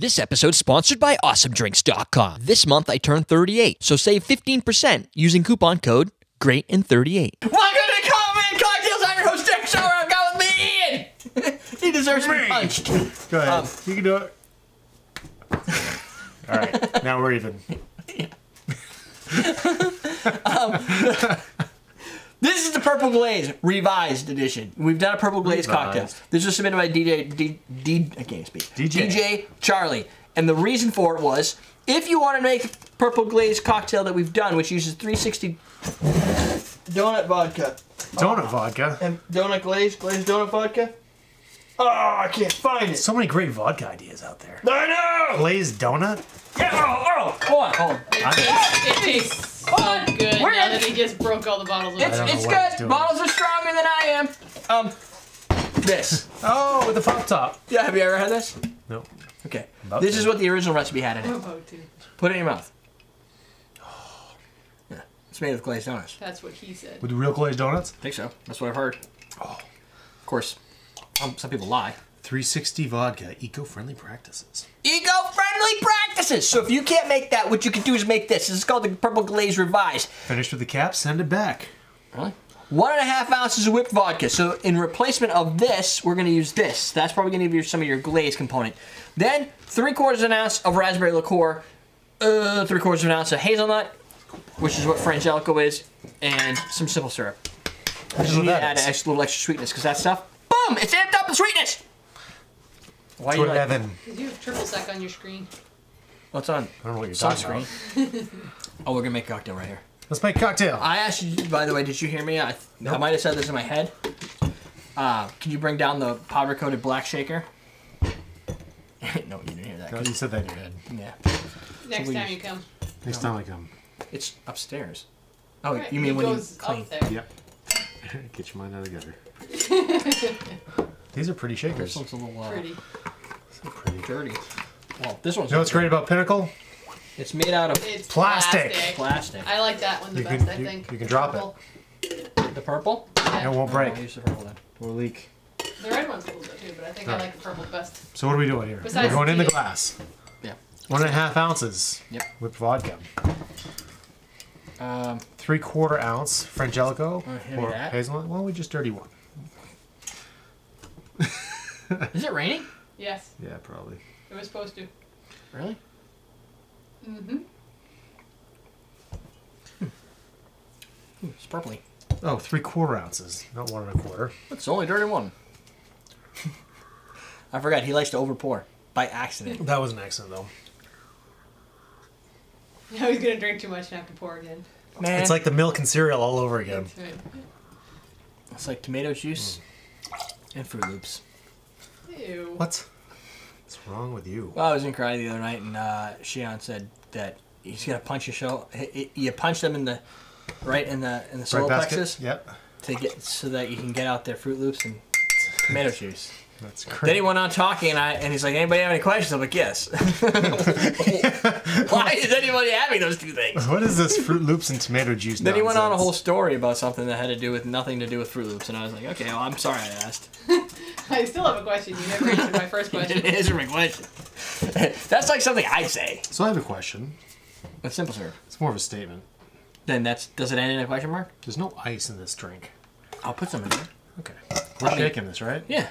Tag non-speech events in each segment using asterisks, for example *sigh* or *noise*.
This episode is sponsored by AwesomeDrinks.com. This month I turned 38, so save 15% using coupon code GREAT38. Welcome to Common Cocktails. I'm your host, Jack Shower. I've got with me Ian. *laughs* he deserves to be punched. Go ahead. Um, you can do it. All right. *laughs* Now we're even. *laughs* This is the Purple Glaze revised edition. We've done a Purple Glaze cocktail. This was submitted by DJ D, D I can't speak. DJ. DJ Charlie, and the reason for it was if you want to make the Purple Glaze cocktail that we've done, which uses 360 donut vodka Donut vodka. and donut glaze, glazed donut vodka. Oh, I can't find it. So many great vodka ideas out there. I know. Glazed donut. Yeah, oh, oh, hold on, hold on. I, It tastes so good We're now in- that he just broke all the bottles It's, open. don't know it's it's good. Bottles are stronger than I am. Um, this. oh, with the pop top. Yeah, have you ever had this? No. Okay. About this to. is what the original recipe had in it. about to. Put it in your mouth. *sighs* Yeah, it's made of glazed donuts. That's what he said. With real glazed donuts. I think so. That's what I've heard. Oh. Of course, um, some people lie. 360 vodka. Eco-friendly practices. Eco-friendly practices. So if you can't make that, what you can do is make this. This is called the Purple Glaze Revised. Finished with the cap. Send it back. Really? One and a half ounces of whipped vodka. So in replacement of this, we're going to use this. That's probably going to give you some of your glaze component. Then three quarters of an ounce of raspberry liqueur, uh, three quarters of an ounce of hazelnut, which is what Frangelico is, and some simple syrup. Is You need to add is. an extra little extra sweetness because that stuff, boom, it's amped up in sweetness. Why That's do you what like? Evan. You have triple sec on your screen? What's on? I don't know what you're talking Sunscreen. about. oh, we're gonna make a cocktail right here. Let's make a cocktail. I asked you, by the way, did you hear me? I, I might have said this in my head. Uh, can you bring down the powder coated black shaker? *laughs* no, you didn't hear that. No, 'cause- you said that in your head. Yeah, Next we time you come. Next time I come. it's upstairs. Oh, Right, you mean he when you clean? up there. Yep. *laughs* Get your mind out together. *laughs* These are pretty This shakers. one's a little uh, Pretty. Pretty. dirty. Well, this one's. You know what's great about Pinnacle? It's made out of It's Plastic. plastic. I like that one the You best, can- I you- think. you can drop it. Purple. The purple. Yeah. It won't break. I'll use the purple then. Or leak. The red one's cool though too, but I think I like the purple best. So what are we doing here? Besides We're going in the tea. glass. Yeah. One and a half ounces. Yep. Whipped vodka. Um, Three quarter ounce Frangelico Uh, give me or that. hazelnut. Well, we just dirty one. is it raining? *laughs* Yes, Yeah, probably. it was supposed to. Really? Mm-hmm. It's purpley. Oh, three quarter ounces, not one and a quarter. It's only dirty one. I forgot he likes to overpour by accident. That was an accident though. Now he's gonna drink too much and have to pour again. Man, It's like the milk and cereal all over again. That's right. it's like tomato juice and Froot Loops. Ew. What? What's wrong with you? Well, I was in karate the other night, and uh, Shion said that he's gonna punch your show. h- h- You punch them in the right in the in the solar Bread basket? plexus Yep. to get so that you can get out their Froot Loops and tomato juice. That's crazy. Then he went on talking, and, I, and he's like, "Anybody have any questions?" I'm like, "Yes." *laughs* Why is anybody having those two things? What is this Froot Loops and tomato juice? Then he went on a whole story about something that had to do with nothing to do with Froot Loops, and I was like, "Okay, well, I'm sorry I asked." *laughs* I still have a question. You never answered my first *laughs* question. it is my question. *laughs* that's like something I'd say. So I have a question. It's simple, sir. It's more of a statement. Then that's does it end in a question mark? There's no ice in this drink. I'll put some in there. Okay. We're I mean- shaking this, right? Yeah.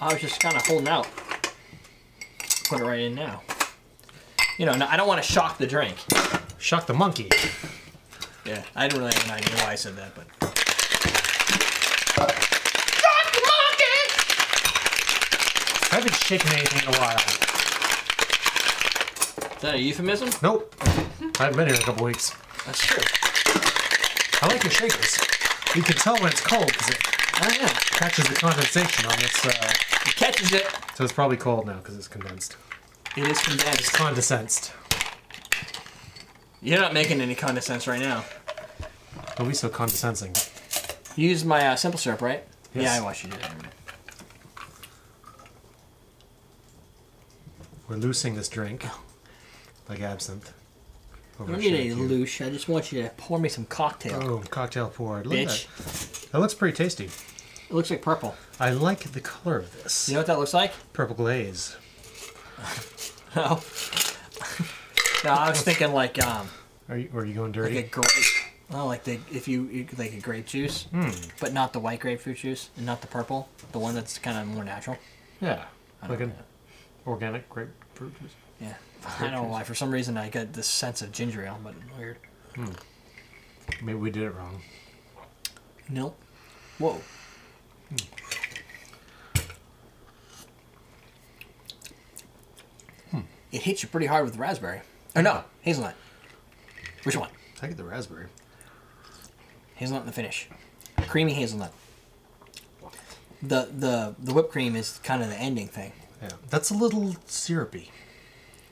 I was just kind of holding out. Put it right in now. You know, no, I don't want to shock the drink. Shock the monkey. Yeah, I didn't really have an idea why I said that, but. I haven't shaken anything in a while. Is that a euphemism? Nope. I haven't been here in a couple weeks. That's true. I like your shakers. You can tell when it's cold because it Oh yeah. catches the condensation on this. Uh, It catches it. so it's probably cold now because it's condensed. It is condensed. It's Condensed. You're not making any condensence right now. Don't be so condescending. You used my uh, simple syrup, right? Yes. Yeah, I watched you do that. We're louching this drink like absinthe. I don't a need any louche. I just want you to pour me some cocktail. Oh, cocktail poured. Look at bitch. that. That looks pretty tasty. It looks like purple. I like the color of this. You know what that looks like? Purple glaze. *laughs* No. no, I was thinking like um Are you, are you going dirty? like a grape. Oh, like the if you like a grape juice, Hmm. but not the white grapefruit juice and not the purple, the one that's kind of more natural. Yeah. I Like don't an organic grapefruit juice. Yeah. I don't know why. For some reason, I get this sense of ginger ale, but weird. Hmm. Maybe we did it wrong. Nope. Whoa. Hmm. It hits you pretty hard with raspberry. Or no, hazelnut. Which one? I get the raspberry. Hazelnut in the finish. Creamy hazelnut. The the the whipped cream is kind of the ending thing. Yeah. That's a little syrupy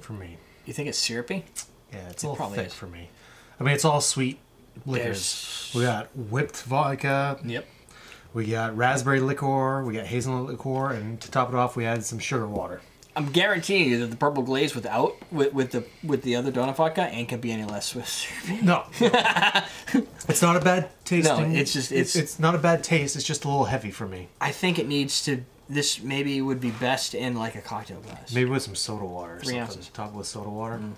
for me. You think it's syrupy? Yeah, it's It a little thick is. for me. I mean, it's all sweet liquors. There's- We got whipped vodka. Yep. We got raspberry liqueur. We got hazelnut liqueur, and to top it off, we had some sugar water. I'm guaranteeing you that the purple glaze without with, with the with the other donut vodka ain't gonna be any less Swiss. No, *laughs* it's not a bad tasting. it's just- it's, it's- it's not a bad taste. It's just a little heavy for me. I think it needs to. This maybe would be best in like a cocktail glass. Maybe with some soda water. Or Three something. ounces. Top with soda water. Mm.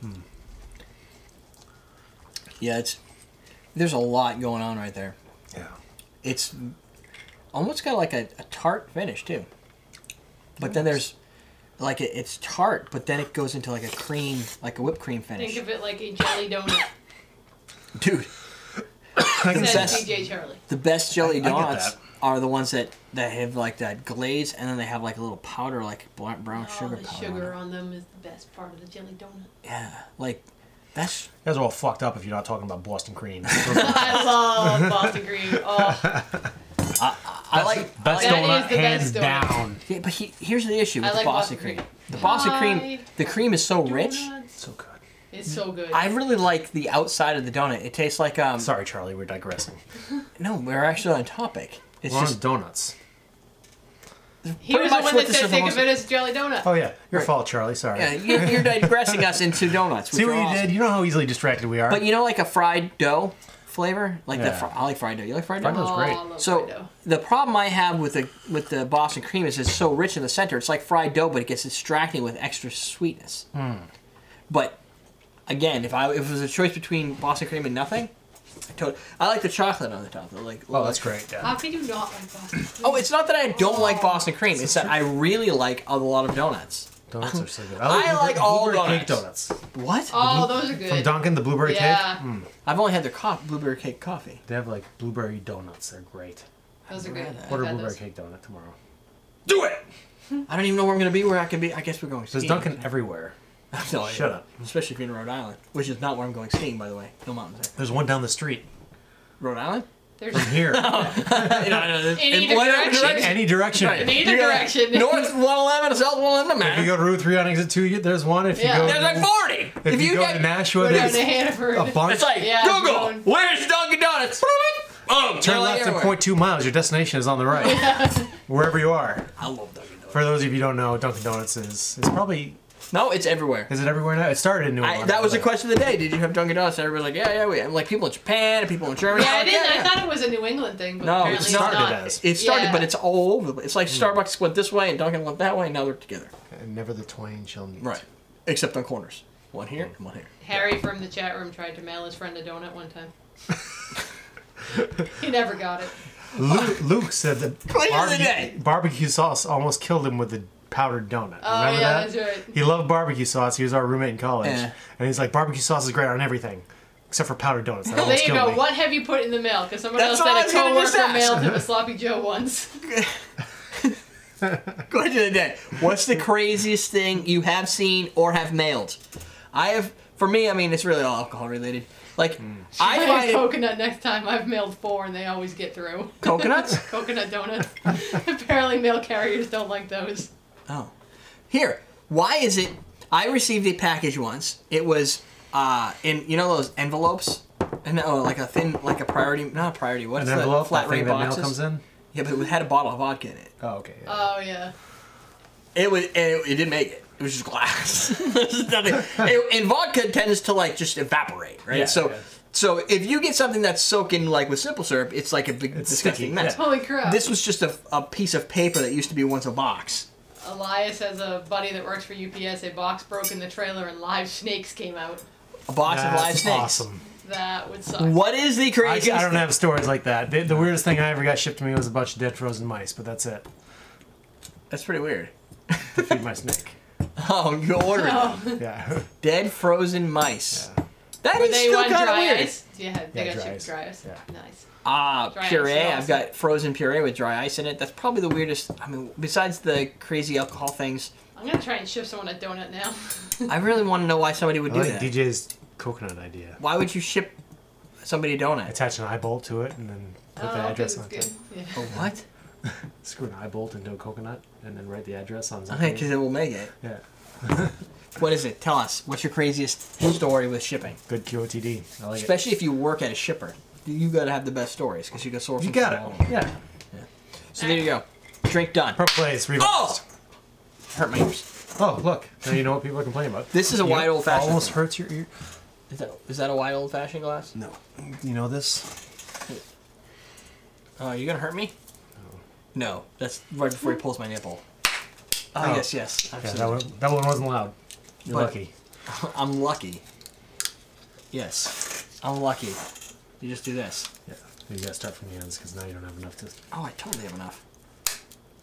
Hmm. Yeah, it's there's a lot going on right there. Yeah. It's almost got like a, a tart finish too. But then there's like it, it's tart, but then it goes into like a cream, like a whipped cream finish. Think of it like a jelly donut. Dude, Says best- DJ Charlie. the best jelly I- I get donuts that. Are the ones that that have like that glaze, and then they have like a little powder, like bla- brown Oh, sugar the powder. sugar on it. on them is the best part of the jelly donut. Yeah, like that's You guys are all fucked up if you're not talking about Boston cream. *laughs* I love Boston cream. Oh, I like. Best That donut, is the hands best donut. down. Yeah, but he, here's the issue with I the like Boston Boston cream. cream. The Boston cream, the cream is so rich. donuts. So good. It's so good. I really like the outside of the donut. It tastes like um. Sorry, Charlie, we're digressing. No, we're actually on topic. It's We're just donuts. he pretty was the one that said think of it as jelly donut. Oh yeah, your Right. fault, Charlie. Sorry. yeah, you're, you're digressing us into donuts. *laughs* See what are you awesome. did? You know how easily distracted we are. But you know, like a fried dough flavor, like Yeah. that. Fr- I like fried dough. You like fried dough? Fried dough? dough's oh, great. I love So dough. the problem I have with the with the Boston cream is it's so rich in the center. It's like fried dough, but it gets distracting with extra sweetness. Hmm. But again, if I if it was a choice between Boston cream and nothing, I, tot- I like the chocolate on the top. though, Like oh, that's great. Yeah. How can you not like Boston cream? *laughs* Oh, it's not that I don't like Boston cream. It's that I really like a lot of donuts. Donuts are so good. *laughs* I like the all blueberry cake donuts. donuts. What? Oh, those are good. From Dunkin', the blueberry yeah, cake. Mm. I've only had their co- blueberry cake coffee. They have like blueberry donuts. They're great. those are good. I've Order had blueberry those. cake donut tomorrow. Do it. *laughs* I don't even know where I'm gonna be. Where I can be. I guess we're going. There's skiing. Dunkin' everywhere. *laughs* No, I- Shut up. Especially if you're in Rhode Island, which is not where I'm going skiing, by the way. No mountains there. There's one down the street. Rhode Island? There's From here. *laughs* *laughs* you know, in, In either whatever direction. Any direction. Right. In either You got direction. North 111 South 111, If you man. go to Route 3 on exit 2, you, there's one. If you Yeah. go There's like 40. if, you, go to Nashua, go down there's to Hannaford. a bunch. It's like Yeah, Google. going- Where's Dunkin' Donuts? Boom. Turn they're left at everywhere. 0.2 miles. Your destination is on the right. Wherever you are. I love Dunkin' Donuts. For those of you who don't know, Dunkin' Donuts is it's probably No, it's everywhere. is it everywhere now? It started in New I, England. that was the question of the day. Did you have Dunkin' Donuts? Everybody's like, yeah, yeah, we have. Like people in Japan and people in Germany. Yeah, I like, didn't. yeah, I yeah. thought it was a New England thing, but No, apparently it it's started not. as. It started, Yeah. but it's all over the place. It's like hmm. Starbucks went this way and Dunkin' went that way, and now they're together. And never the twain shall meet. Right. Except on corners. One here and one here. Harry from the chat room tried to mail his friend a donut one time. *laughs* he never got it. Luke, Luke said that Question the barbecue, barbecue sauce almost killed him with the powdered donut. Oh Remember yeah, that? that's right. He loved barbecue sauce. He was our roommate in college, Yeah. and he's like, barbecue sauce is great on everything, except for powdered donuts. That *laughs* Well, there you go. me. What have you put in the mail? Because someone That's else what said a gonna coworker mailed him a sloppy Joe once. Question of the day. What's the craziest thing you have seen or have mailed? I have, for me, I mean, it's really all alcohol related. Like, hmm. I Try find coconut next time. I've mailed four and they always get through. coconuts. *laughs* coconut donuts. *laughs* Apparently, mail carriers don't like those. Oh, here. Why is it? I received a package once. It was uh, in you know those envelopes, and oh, like a thin, like a priority, not a priority. What's An the envelope, flat that thing rate that mail boxes? comes in. Yeah, but it had a bottle of vodka in it. Oh, okay. yeah. Oh yeah. It was, and it, it didn't make it. It was just glass. *laughs* There's nothing. It- and vodka tends to like just evaporate, right? Yeah, so, yeah. so if you get something that's soaking like with simple syrup, it's like a big It's disgusting sticky, mess. yeah. Holy crap. This was just a, a piece of paper that used to be once a box. Elias has a buddy that works for UPS. A box broke in the trailer and live snakes came out. A box of live That's snakes. awesome. That would suck. What is the craziest? I don't have stories like that. The, the weirdest thing I ever got shipped to me was a bunch of dead frozen mice, but that's it. That's pretty weird. To feed my snake. *laughs* Oh, you ordered Oh. *laughs* Yeah. dead frozen mice. That Were is they still kind of weird. ice? Yeah, they Yeah, got dry you ice. dry ice. Yeah. Nice. Ah, Dry puree. is I've got frozen puree with dry ice in it. That's probably the weirdest. I mean, besides the crazy alcohol things, I'm gonna try and ship someone a donut now. I really want to know why somebody would I do like that. DJ's coconut idea. Why would you ship somebody a donut? Attach an eye bolt to it and then put Oh, the 'cause address on good. it. Yeah. A what? *laughs* Screw an eye bolt into a coconut and then write the address on Okay, something. because it will make it. Yeah. *laughs* What is it? Tell us. What's your craziest story with shipping? Good QOTD. I like it. Especially if you work at a shipper. You gotta have the best stories because you got source You got from it. Yeah. yeah. So there you go. Drink done. Purple Glaze, revised. Oh! Hurt my ears. Oh, look. Now you know what people are complaining about. This is a You- wide old fashioned. Almost hurts your ear. Is that, is that a wide old fashioned glass? No. You know this? Oh, you gonna hurt me? No, that's right before he pulls my nipple. Oh, Oh. yes, yes, Yeah, that one, that one wasn't loud. You're But- lucky. *laughs* I'm lucky. Yes, I'm lucky. You just do this. Yeah. You gotta start from the ends because now you don't have enough to. Oh, I totally have enough.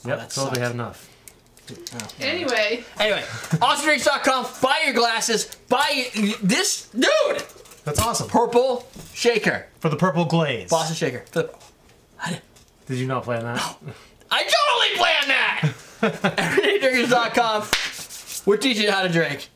Oh, yep, that totally sucks. have enough. Oh. Anyway, Anyway, awesomedrinks.com. Buy your glasses. Buy this dude. That's awesome. Purple shaker. For the purple glaze. Boston shaker. The- Did you not plan that? I totally planned that. *laughs* Everydaydrinkers.com. We're teaching you how to drink.